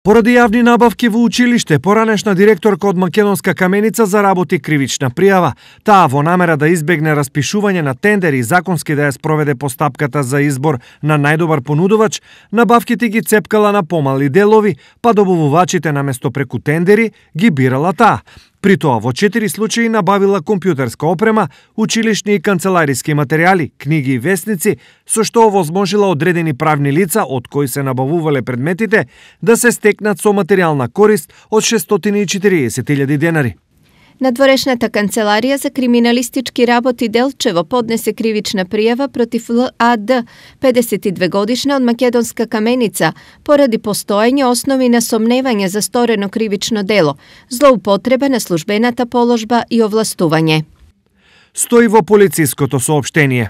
Поради јавни набавки во училиште, поранешна директорка од Македонска каменица заработи кривична пријава. Таа во намера да избегне распишување на тендери и законски да ја спроведе постапката за избор на најдобар понудувач, набавките ги цепкала на помали делови, па добувувачите на место преку тендери ги бирала таа. При тоа во 4 случаи набавила компјутерска опрема, училишни и канцелариски материјали, книги и вестници, со што овозможила одредени правни лица од кои се набавувале предметите да се стекнат со материјална корист од 640.000 денари. Надворешната канцеларија за криминалистички работи Делчево поднесе кривична пријава против ЛАД, 52 годишна од Македонска каменица, поради постоење основи на сомневање за сторено кривично дело, злоупотреба на службената положба и овластување. Стои во полициското сообштение.